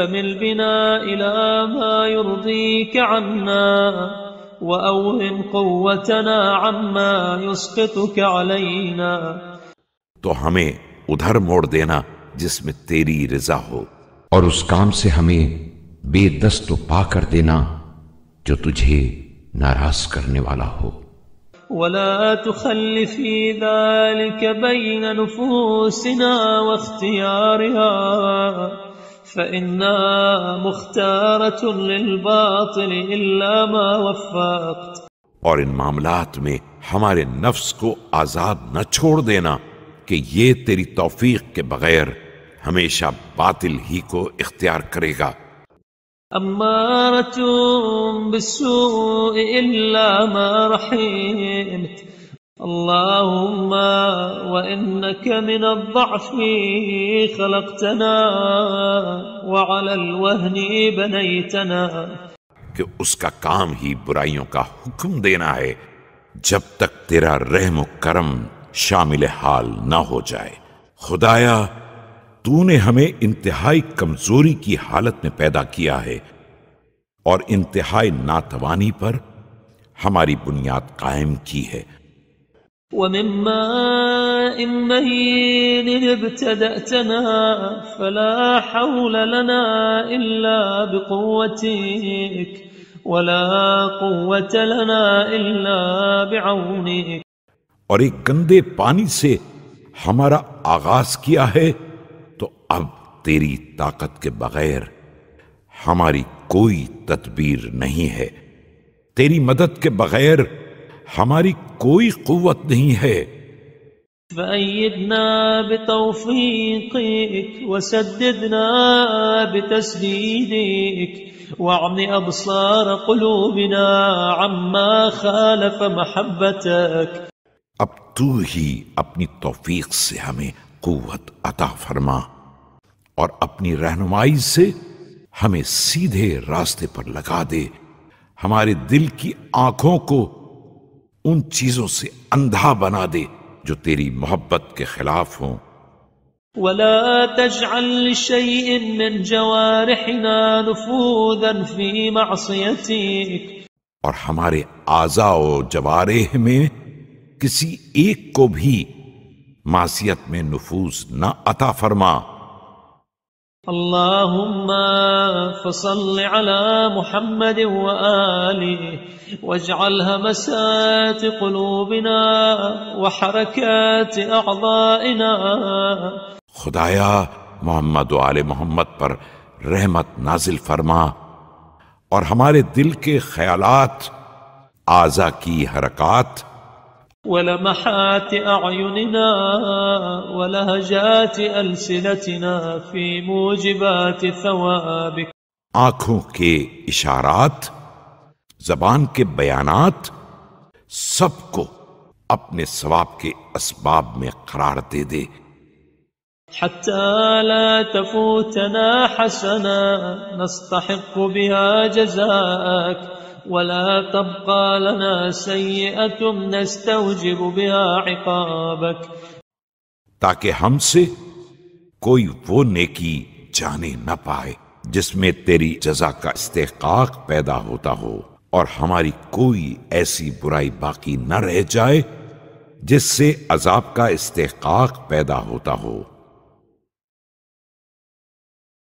فمل بنا إلى ما يرضيك عنا وأوهن قوتنا عما يسقطك علينا. تو ہمیں ادھر موڑ دینا جس میں تیری رضا ہو۔ اور اس کام سے ہمیں بے دست و پا کر دینا جو تجھے ناراض کرنے والا ہو۔ ولا تخل في ذلك بين نفوسنا واختيارها۔ فإنا مختارة للباطل إلا ما وفقت اور ان معاملات میں ہمارے نفس کو آزاد نہ چھوڑ دینا کہ یہ تیری توفیق کے بغیر ہمیشہ باطل ہی کو اختیار کرے گا۔ أمارة بالسوء إلا ما رحمت. اللهم وإنك من الضعف خلقتنا وعلى الوهن بنيتنا. کہ اس کا کام ہی برائیوں کا حکم دینا ہے جب تک تیرا رحم و کرم شامل حال نہ ہو جائے۔ خدایا، تو نے ہمیں انتہائی کمزوری کی حالت میں پیدا کیا ہے اور انتہائی ناتوانی پر ہماری بنیاد قائم کی ہے۔ ومن ماء مهين ابتدأتنا فلا حول لنا إلا بقوتك ولا قوة لنا إلا بعونك. اور ایک گندے پانی سے ہمارا آغاز کیا ہے، تو اب تیری طاقت کے بغیر ہماری کوئی تدبیر نہیں ہے۔ تیری مدد کے بغیر ہماری کوئی قوت نہیں ہے۔ فأيدنا بتوفيقك وسددنا بتسديدك أبصار قلوبنا عما خالف محبتك۔ اب تو ہی اپنی توفیق سے ہمیں قوت عطا فرما اور اپنی رہنمائی سے ہمیں سیدھے راستے پر لگا دے۔ ہمارے دل کی آنکھوں کو ان چیزوں سے اندھا بنا دے جو تیری محبت کے خلاف ہوں۔ ولا تجعل لشيء من جوارحنا نفوذا في معصيتك۔ اور ہمارے اعضاء و جوارح میں کسی ایک کو بھی معصیت میں نفوذ نہ عطا فرما۔ اللهم فصل على محمد وآله واجعل همسات قلوبنا وحركات أعضائنا. خدایا محمد و آل محمد پر رحمت نازل فرما اور ہمارے دل کے خیالات اعضا کی حرکات ولمحات أعيننا ولهجات ألسنتنا في موجبات ثوابك. آنکھوں کے اشارات زبان کے بیانات سب کو اپنے ثواب کے اسباب میں قرار دے دے۔ حتى لا تفوتنا حسنا نستحق بها جزاءك ولا تبقى لنا سيئة نستوجب بها عقابك تاکہ ہم سے کوئی وہ نیکی جانے نہ پائے جس میں تیری جزا کا استحقاق پیدا ہوتا ہو اور ہماری کوئی ایسی برائی باقی نہ رہ جائے جس سے عذاب کا استحقاق پیدا ہوتا ہو۔